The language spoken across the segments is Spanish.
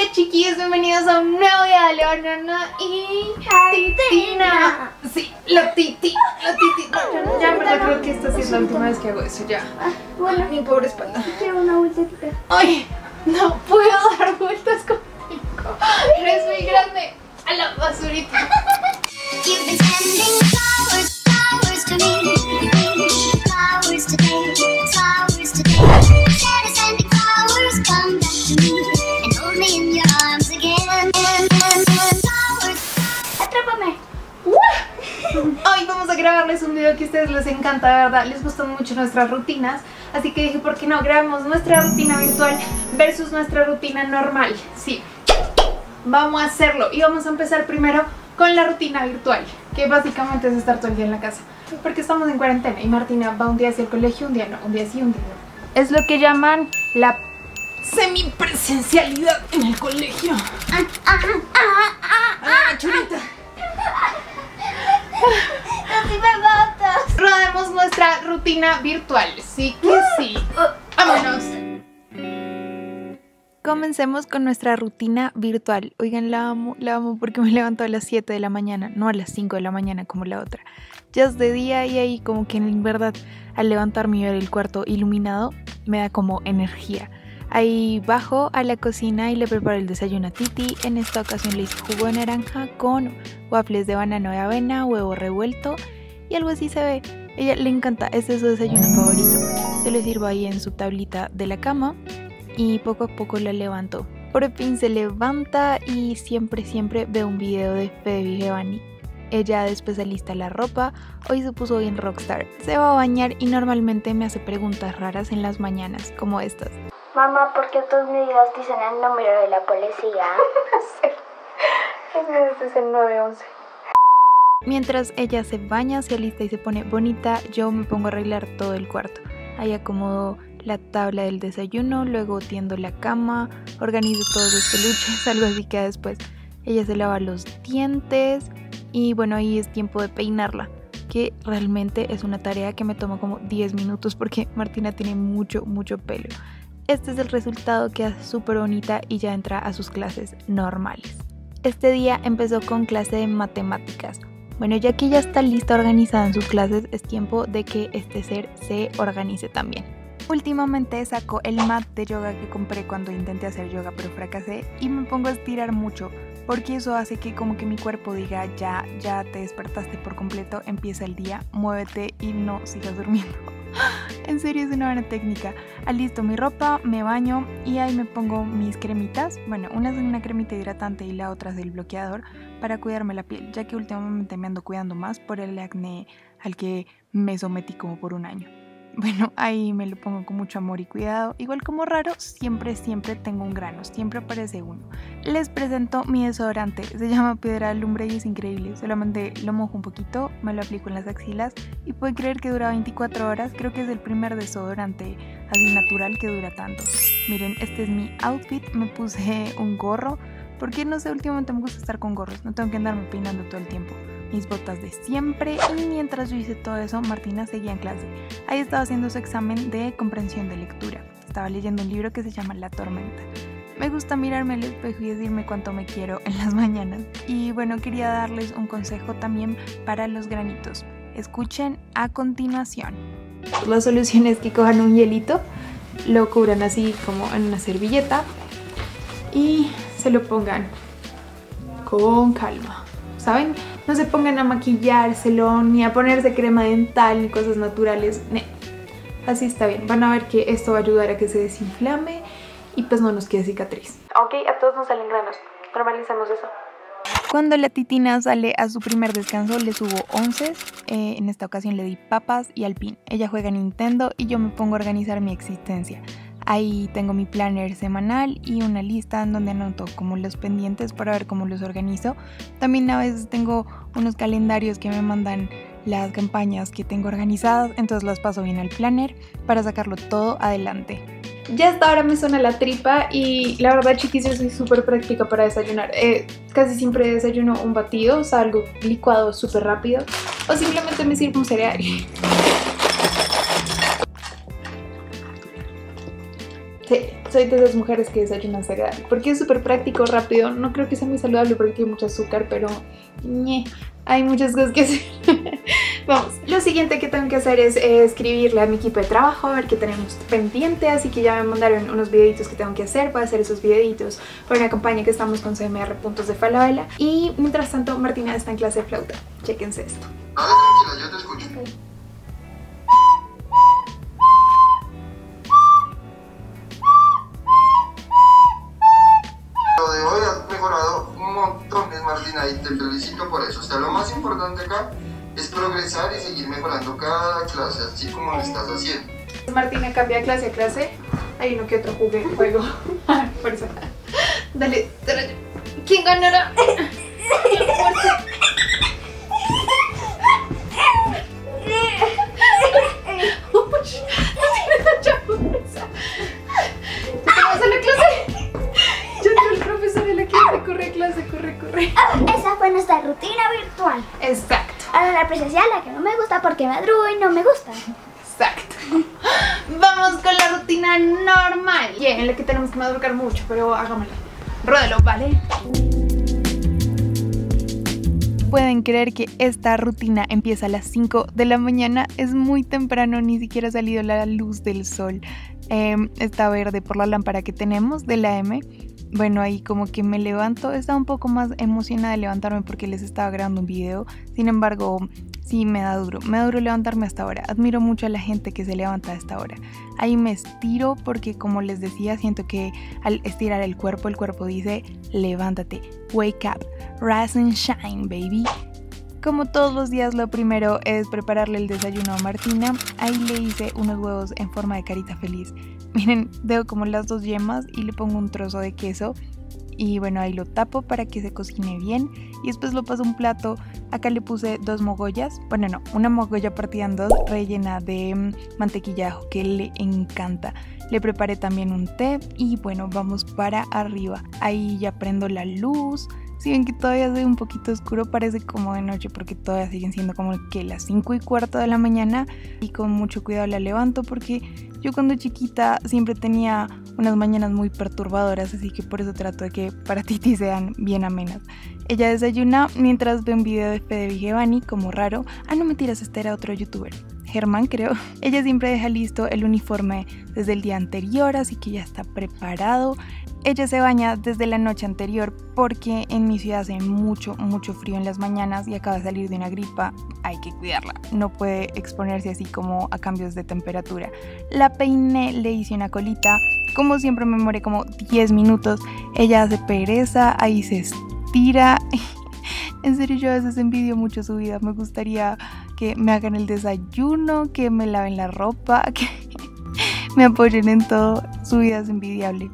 Hola chiquillos, bienvenidos a un nuevo día de Leonana y Titina. Sí, la Titi, la Titi. No, ya, pero creo que esta sí es la última vez que hago eso, ya. Bueno, Mi pobre espalda. quiero una vueltita. Ay, no puedo dar vueltas contigo. Eres muy grande. A la basurita. Grabarles un video que a ustedes les encanta, de verdad, les gustan mucho nuestras rutinas, así que dije, ¿por qué no grabamos nuestra rutina virtual versus nuestra rutina normal? Sí, vamos a hacerlo y vamos a empezar primero con la rutina virtual, que básicamente es estar todo el día en la casa, porque estamos en cuarentena y Martina va un día hacia el colegio, un día no, un día sí, un día no. Es lo que llaman la semipresencialidad en el colegio. ¡Ah, chulita! Me matas. Rodemos nuestra rutina virtual, sí que sí. Vámonos. Comencemos con nuestra rutina virtual. Oigan, la amo, la amo porque me levanto a las 7 de la mañana, no a las 5 de la mañana como la otra. Ya es de día y ahí como que en verdad al levantarme y ver el cuarto iluminado me da como energía. Ahí bajo a la cocina y le preparo el desayuno a Titi. En esta ocasión le hice jugo de naranja con waffles de banano de avena, huevo revuelto y algo así se ve. Ella le encanta, este es su desayuno favorito. Se le sirvo ahí en su tablita de la cama y poco a poco la levanto. Por fin se levanta y siempre, siempre veo un video de Fede Vigevani. Ella después alista la ropa, hoy se puso bien rockstar. Se va a bañar y normalmente me hace preguntas raras en las mañanas, como estas. Mamá, ¿por qué tus medidas dicen el número de la policía? Ese es el 911. Mientras ella se baña, se alista y se pone bonita, yo me pongo a arreglar todo el cuarto. Ahí acomodo la tabla del desayuno, luego tiendo la cama, organizo todos los peluches, algo así que después. Ella se lava los dientes y bueno, ahí es tiempo de peinarla, que realmente es una tarea que me toma como 10 minutos porque Martina tiene mucho, mucho pelo. Este es el resultado, queda súper bonita y ya entra a sus clases normales. Este día empezó con clase de matemáticas. Bueno, ya que ya está lista organizada en sus clases, es tiempo de que este ser se organice también. Últimamente saco el mat de yoga que compré cuando intenté hacer yoga pero fracasé y me pongo a estirar mucho porque eso hace que como que mi cuerpo diga ya, ya te despertaste por completo, empieza el día, muévete y no sigas durmiendo. en serio es una buena técnica. Alisto mi ropa, me baño y ahí me pongo mis cremitas. Bueno, una es una cremita hidratante y la otra es el bloqueador para cuidarme la piel, ya que últimamente me ando cuidando más por el acné al que me sometí como por un año. Bueno, ahí me lo pongo con mucho amor y cuidado. Igual como raro, siempre, siempre tengo un grano, siempre aparece uno. Les presento mi desodorante, se llama Piedra Lumbre y es increíble. Solamente lo mojo un poquito, me lo aplico en las axilas y pueden creer que dura 24 horas. Creo que es el primer desodorante así natural que dura tanto. Miren, este es mi outfit, me puse un gorro. Porque no sé, últimamente me gusta estar con gorros, no tengo que andarme peinando todo el tiempo mis botas de siempre y mientras yo hice todo eso, Martina seguía en clase. Ahí estaba haciendo su examen de comprensión de lectura. Estaba leyendo un libro que se llama La tormenta. Me gusta mirarme al espejo y decirme cuánto me quiero en las mañanas. Y bueno, quería darles un consejo también para los granitos. Escuchen a continuación. La solución es que cojan un hielito, lo cubran así como en una servilleta y se lo pongan con calma. ¿Saben? No se pongan a maquillárselo, ni a ponerse crema dental, ni cosas naturales. No. Así está bien. Van a ver que esto va a ayudar a que se desinflame y pues no nos quede cicatriz. Ok, a todos nos salen granos. Normalizamos eso. Cuando la titina sale a su primer descanso le subo 11, eh, en esta ocasión le di papas y alpin. Ella juega Nintendo y yo me pongo a organizar mi existencia. Ahí tengo mi planner semanal y una lista en donde anoto como los pendientes para ver cómo los organizo. También a veces tengo unos calendarios que me mandan las campañas que tengo organizadas, entonces las paso bien al planner para sacarlo todo adelante. Ya hasta ahora me suena la tripa y la verdad chiquis yo soy súper práctica para desayunar. Eh, casi siempre desayuno un batido, o sea algo licuado súper rápido o simplemente me sirvo un cereal. Sí, soy de esas mujeres que desayunan cereal. Porque es súper práctico, rápido. No creo que sea muy saludable porque tiene mucho azúcar, pero ñe, hay muchas cosas que hacer. Vamos, lo siguiente que tengo que hacer es eh, escribirle a mi equipo de trabajo, a ver qué tenemos pendiente. Así que ya me mandaron unos videitos que tengo que hacer. Voy a hacer esos videitos para una campaña que estamos con CMR Puntos de Falabella. Y mientras tanto, Martina está en clase de flauta. Chéquense esto. Dale, tranquila, yo te escucho. Lo estás haciendo. Martina cambia de clase a clase. Hay uno que otro jugue, juego. Fuerza. Dale, dale. ¿Quién ganará? Fuerza. Uy, no tiene fuerza. ¿Ya te vas a la clase? Ya entró el profesor de la clase. Corre, clase, corre, corre. Esa fue nuestra rutina virtual. Exacto, Ahora la presencial, la que no me gusta porque madrugo y no me gusta. exacto. Vamos con la rutina normal. Bien, en la que tenemos que madrugar pero hagámosla. Ródelo, ¿vale? Pueden creer que esta rutina empieza a las 5 de la mañana. Es muy temprano, ni siquiera ha salido la luz del sol. Eh, está verde por la lámpara que tenemos de la M. Bueno, ahí como que me levanto. Estaba un poco más emocionada de levantarme porque les estaba grabando un video. Sin embargo, sí me da duro. Me da duro levantarme hasta ahora. Admiro mucho a la gente que se levanta a esta hora. Ahí me estiro porque como les decía, siento que al estirar el cuerpo, el cuerpo dice, levántate, wake up, rise and shine, baby. Como todos los días, lo primero es prepararle el desayuno a Martina. Ahí le hice unos huevos en forma de carita feliz. Miren, dejo como las dos yemas y le pongo un trozo de queso. Y bueno, ahí lo tapo para que se cocine bien. Y después lo paso a un plato. Acá le puse dos mogollas. Bueno, no, una mogolla partida en dos, rellena de mm, mantequilla de ajo, que le encanta. Le preparé también un té y bueno, vamos para arriba. Ahí ya prendo la luz. Si ven que todavía ve un poquito oscuro, parece como de noche porque todavía siguen siendo como que las 5 y cuarto de la mañana y con mucho cuidado la levanto porque yo cuando chiquita siempre tenía unas mañanas muy perturbadoras, así que por eso trato de que para Titi sean bien amenas. Ella desayuna mientras ve un video de Fede Vigevani, como raro. Ah, no mentiras, este era otro youtuber. Germán, creo. Ella siempre deja listo el uniforme desde el día anterior, así que ya está preparado. Ella se baña desde la noche anterior porque en mi ciudad hace mucho, mucho frío en las mañanas y acaba de salir de una gripa. Hay que cuidarla. No puede exponerse así como a cambios de temperatura. La peiné, le hice una colita. Como siempre me muere como 10 minutos. Ella hace pereza, ahí se estira. En serio, yo a veces envidio mucho su vida. Me gustaría que me hagan el desayuno, que me laven la ropa, que me apoyen en todo. Su vida es envidiable.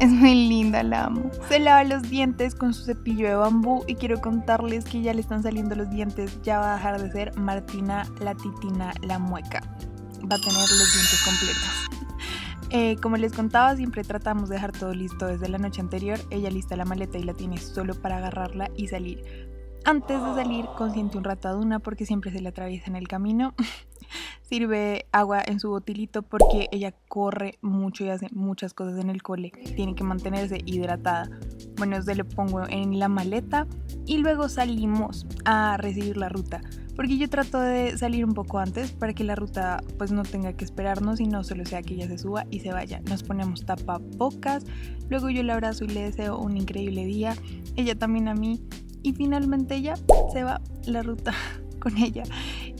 Es muy linda, la amo. Se lava los dientes con su cepillo de bambú y quiero contarles que ya le están saliendo los dientes. Ya va a dejar de ser Martina la titina la mueca. Va a tener los dientes completos. Eh, como les contaba, siempre tratamos de dejar todo listo desde la noche anterior. Ella lista la maleta y la tiene solo para agarrarla y salir. Antes de salir, consiente un rato a Duna porque siempre se le atraviesa en el camino. Sirve agua en su botilito porque ella corre mucho y hace muchas cosas en el cole. Tiene que mantenerse hidratada. Bueno, se le pongo en la maleta y luego salimos a recibir la ruta. Porque yo trato de salir un poco antes para que la ruta pues no tenga que esperarnos y no solo sea que ella se suba y se vaya. Nos ponemos tapabocas, luego yo la abrazo y le deseo un increíble día. Ella también a mí y finalmente ella se va la ruta con ella.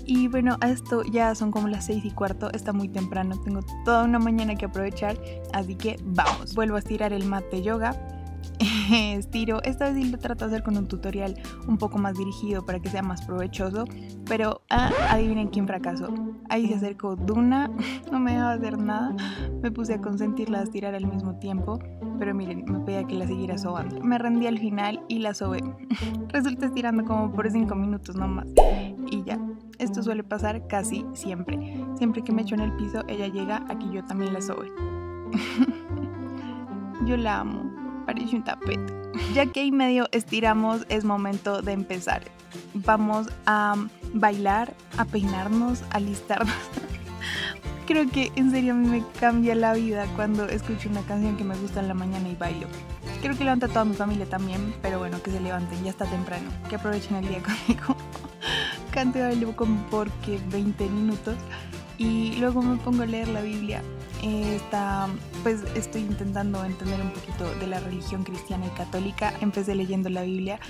Y bueno, a esto ya son como las 6 y cuarto, está muy temprano, tengo toda una mañana que aprovechar, así que vamos. Vuelvo a estirar el mat de Estiro, esta vez sí lo trato de hacer con un tutorial un poco más dirigido para que sea más provechoso, pero ah, adivinen quién fracasó. Ahí se acercó Duna, no me dejaba hacer nada, me puse a consentirla a estirar al mismo tiempo, pero miren, me pedía que la siguiera sobando. Me rendí al final y la sobé. Resulta estirando como por 5 minutos nomás. Y ya, esto suele pasar casi siempre. Siempre que me echo en el piso, ella llega a que yo también la sobe. yo la amo, parece un tapete. Ya que ahí medio estiramos, es momento de empezar. Vamos a bailar, a peinarnos, a listarnos. creo que en serio a mí me cambia la vida cuando escucho una canción que me gusta en la mañana y bailo. Creo que levanta toda mi familia también, pero bueno, que se levanten, ya está temprano, que aprovechen el día conmigo. Canto y bailo como porque 20 minutos y luego me pongo a leer la Biblia. Está, pues estoy intentando entender un poquito de la religión cristiana y católica. Empecé leyendo la Biblia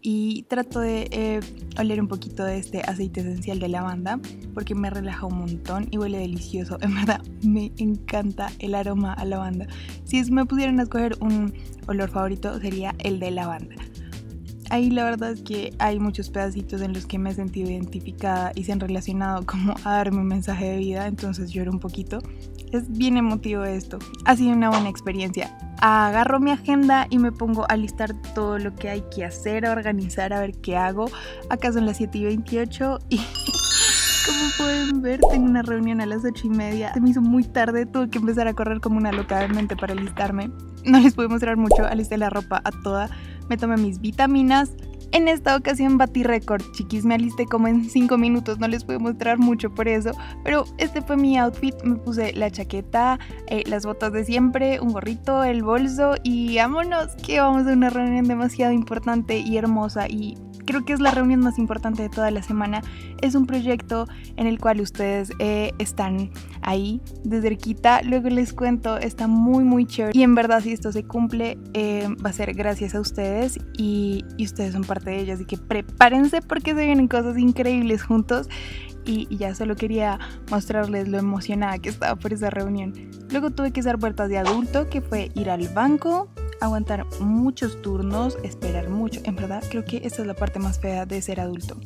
y trato de eh, oler un poquito de este aceite esencial de lavanda porque me relaja un montón y huele delicioso. En verdad, me encanta el aroma a lavanda. Si me pudieran escoger un olor favorito sería el de lavanda. Ahí la verdad es que hay muchos pedacitos en los que me he sentido identificada y se han relacionado como a darme un mensaje de vida, entonces lloro un poquito. Es bien emotivo esto. Ha sido una buena experiencia. Agarro mi agenda y me pongo a listar todo lo que hay que hacer, a organizar, a ver qué hago. Acá son las 7 y 28 y como pueden ver tengo una reunión a las 8 y media. Se me hizo muy tarde, tuve que empezar a correr como una loca de mente para alistarme. No les puedo mostrar mucho, alisté la ropa a toda me tomé mis vitaminas. En esta ocasión batí récord, chiquis, me alisté como en 5 minutos, no les puedo mostrar mucho por eso, pero este fue mi outfit, me puse la chaqueta, eh, las botas de siempre, un gorrito, el bolso y vámonos, que vamos a una reunión demasiado importante y hermosa y creo que es la reunión más importante de toda la semana. Es un proyecto en el cual ustedes eh, están ahí de cerquita. Luego les cuento, está muy muy chévere. Y en verdad si esto se cumple eh, va a ser gracias a ustedes y, y ustedes son parte de ello. Así que prepárense porque se vienen cosas increíbles juntos. Y, y ya solo quería mostrarles lo emocionada que estaba por esa reunión. Luego tuve que hacer vueltas de adulto, que fue ir al banco, aguantar muchos turnos, esperar mucho. En verdad, creo que esta es la parte más fea de ser adulto,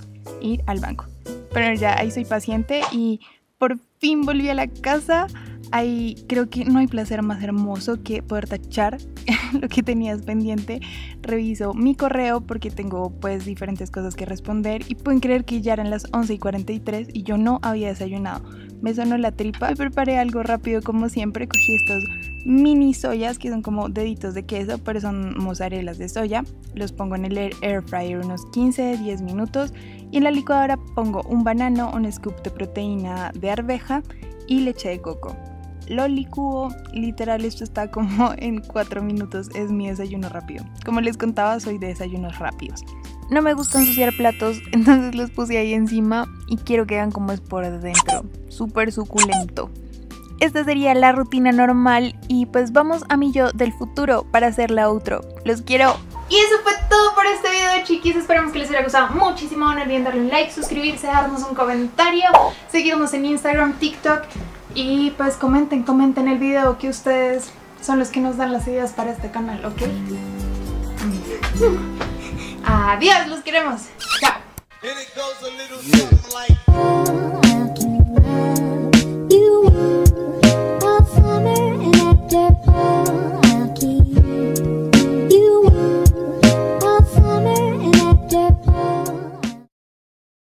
ir al banco. Pero ya ahí soy paciente y por fin volví a la casa. Ahí creo que no hay placer más hermoso que poder tachar lo que tenías pendiente. Reviso mi correo porque tengo pues diferentes cosas que responder y pueden creer que ya eran las 11 y 43 y yo no había desayunado. Me sonó la tripa preparé algo rápido como siempre. Cogí estos mini soyas que son como deditos de queso, pero son mozarelas de soya. Los pongo en el air, fryer unos 15-10 minutos y en la licuadora pongo un banano, un scoop de proteína de arveja y leche de coco. Lo licúo, literal esto está como en 4 minutos, es mi desayuno rápido. Como les contaba, soy de desayunos rápidos. No me gusta ensuciar platos, entonces los puse ahí encima y quiero que vean cómo es por dentro. Súper suculento. Esta sería la rutina normal y pues vamos a mi yo del futuro para hacer la outro. Los quiero. Y eso fue todo por este video chiquis, esperamos que les haya gustado muchísimo, no olviden darle un like, suscribirse, darnos un comentario, seguirnos en Instagram, TikTok y pues comenten, comenten el video que ustedes son los que nos dan las ideas para este canal, ¿ok? Adiós, los queremos, chao. Thank you.